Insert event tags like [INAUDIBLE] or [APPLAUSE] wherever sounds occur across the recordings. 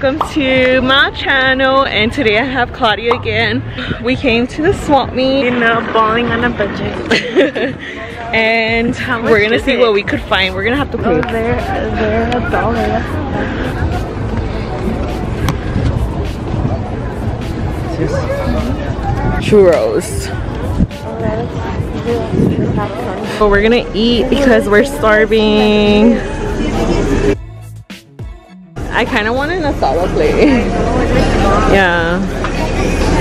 welcome to my channel and today I have Claudia again. We came to the swap meet. You know, balling on a budget. [LAUGHS] and we're gonna see it? what we could find. We're gonna have to oh, pay. Oh, they're, they're a dollar. Churros. So we're gonna eat because we're starving. I kind of want an asada plate. [LAUGHS] yeah.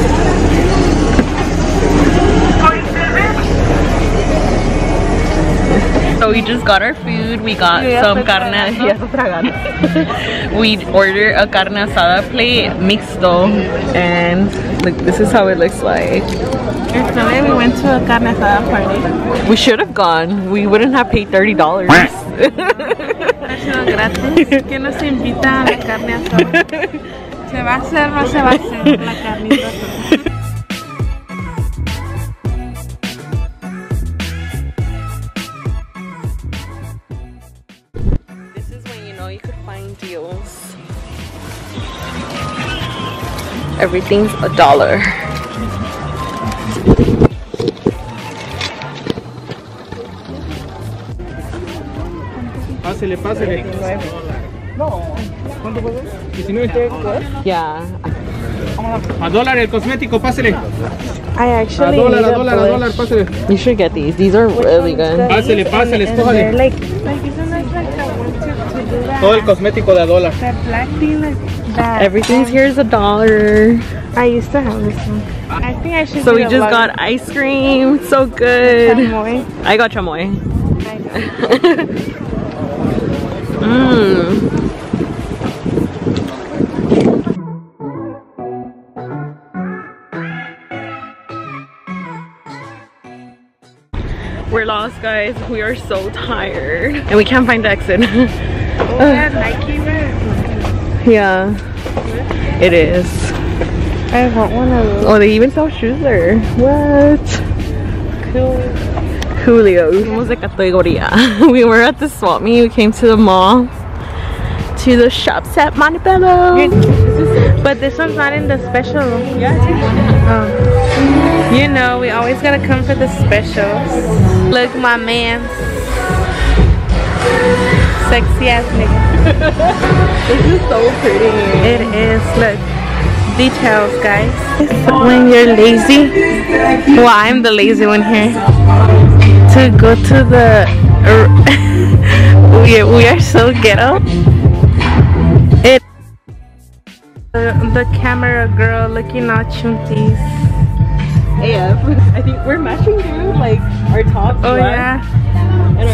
So we just got our food. We got some carne. Asada. [LAUGHS] We ordered a carne asada plate mixto, and look, this is how it looks like. Yesterday we went to a carne asada party. We should have gone. We wouldn't have paid thirty dollars. ¿Quién nos invita a la carne asada? [LAUGHS] ¿Se va a hacer no se va a hacer la carnita asada? Everything's a dollar. Pásele, pásele. No. ¿Cuánto fue? 19. Yeah. A dólar el cosmético, pásele. I actually a dólar, a dólar, a dólar, pásele. You should get these. These are really good. Pásele, pásele, escójale. Like, like, isn't that like I want to, to do that? Todo el cosmético de a dólar. That black thing like that. Everything's here is a dollar. I used to have this one. I think I should So we just got ice cream. So good. Chamoy. I got chamoy. Mmm. [LAUGHS] We're lost, guys. We are so tired. And we can't find the exit. oh, that Nike. Yeah. It is. I want one of those. Oh, they even sell shoes there. What? Cool. Julio. Fuimos de categoría. [LAUGHS] We were at the swap meet. We came to the mall. To the shops at Montebello. But this one's not in the special. Yeah. Oh. You know, we always gotta come for the specials. Look, my man. Sexy ass nigga. [LAUGHS] This is so pretty. It is. Look. Details, guys. When you're lazy, well, I'm the lazy one here. To go to the. [LAUGHS] we, we are so ghetto. It. The, the camera girl looking all chunties. AF. [LAUGHS] I think we're matching dude, like our tops. Oh, yeah.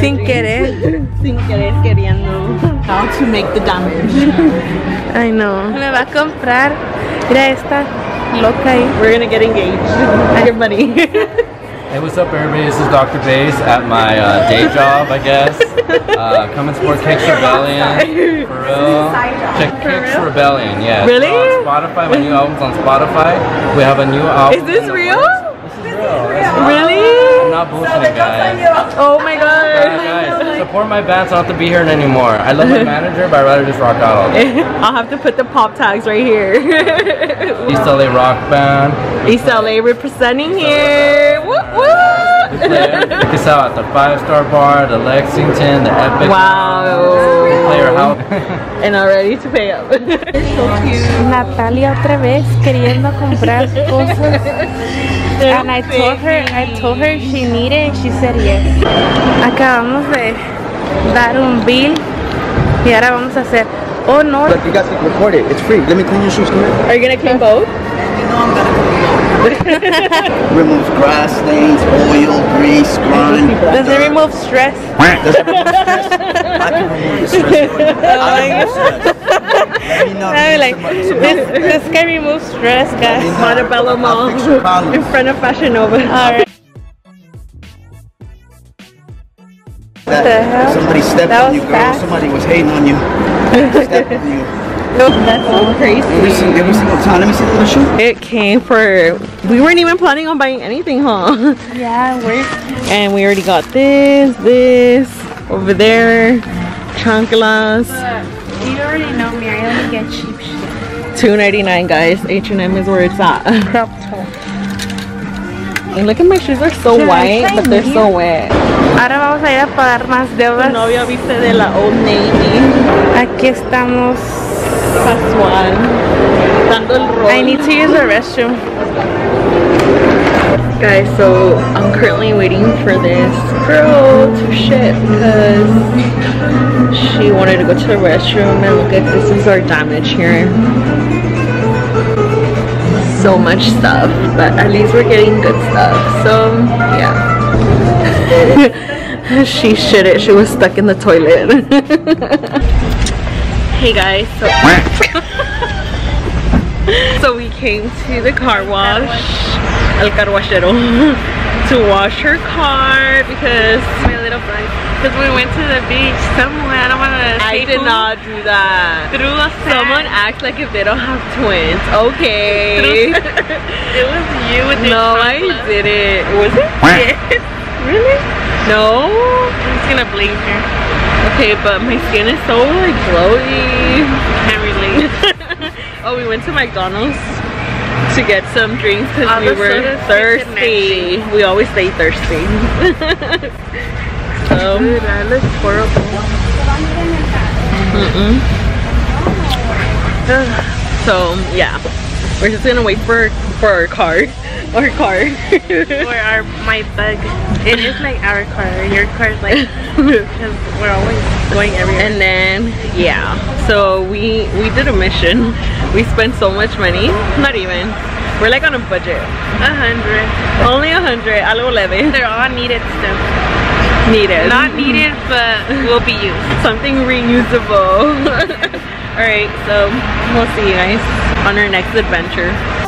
Sin querer. Sin querer queriendo. How to make the damage. [LAUGHS] I know. Me va a comprar. Mira esta loca ahí. We're gonna get engaged. [LAUGHS] Your money. Hey, what's up, everybody? This is Dr. Bass at my uh, day job, I guess. [LAUGHS] Uh, come and support Kicks Rebellion. For real. Check Kicks Rebellion, yeah. Really? It's on Spotify. My new album's on Spotify. We have a new album. Is this real? This is real. This is not- Really? I'm not bullshitting, guys. Oh my Yeah, god. guys, support my band so I don't have to be here anymore. I love my [LAUGHS] manager, but I'd rather just rock out. [LAUGHS] I'll have to put the pop tags right here. East LA Rock Band. East LA representing here. Woo woo. Check us out at the Five Star Bar, the Lexington, the Epic. Wow. Player House. [LAUGHS] And I'm ready to pay up. so [LAUGHS] Natalia otra vez queriendo comprar cosas. And I told her, I told her she needed and she said yes. Acabamos de dar un bill y ahora vamos a hacer. Oh no, But you guys can record it. It's free. Let me clean your shoes. Come here. Are you gonna clean both? [LAUGHS] Removes grass stains, oil, grease, grime. does it remove stress? Does it remove stress? I can remove the stress for. [LAUGHS] I remove stress. Let me know. I'm like, Somebody- somebody- this, this can remove stress, guys. Montebello Mall I'll fix your in front of Fashion Nova. Alright. That the hell? Somebody stepped That on you, girl. fast. Somebody was hating on you. stepped on you. [LAUGHS] That's so Every, crazy. sing- every single time. Let me see the little shoe. It came for, we weren't even planning on buying anything, huh? [LAUGHS] Yeah, we're [LAUGHS] And we already got this, this, over there, chanclas. You already know me. I only get cheap shit. $2.99 guys. H&M is where it's at. [LAUGHS] Crop top. And look at my shoes, they're so Yeah, white, but they're so wet. Ahora vamos a ir a pagar más deudas. novia viste de la Old Navy. Aquí estamos. El rol. I need to use the restroom. Guys, so I'm currently waiting for this girl to ship because she wanted to go to the restroom and look at this is our damage here. So much stuff, but at least we're getting good stuff. So yeah. [LAUGHS] she shit it, she was stuck in the toilet. [LAUGHS] hey guys, so [LAUGHS] so we came to the car wash, el carwashero, [LAUGHS] to wash her car because My little bug. Because we went to the beach somewhere. I don't want to I did not do that. Through a Someone acts like if they don't have twins. Okay. [LAUGHS] It was you with the no, I didn't. Was it? Yes. Really? No. I'm just gonna blame her. Okay, but my skin is so like glowy. Can't relate. [LAUGHS] oh, we went to McDonald's to get some drinks because we were thirsty. We always stay thirsty. [LAUGHS] so, Dude, looks horrible. mm-mm. [SIGHS] so yeah, we're just gonna wait for for our car, our car. Or our my bug. It is like our car. Your car is like because we're always going everywhere. and then yeah, so we we did a mission. We spent so much money. Not even. We're like on a budget. a hundred. Only a hundred. Algo leve. They're all needed stuff. Needed. Not needed, but will be used. something reusable. [LAUGHS] Alright, so we'll see you guys on our next adventure.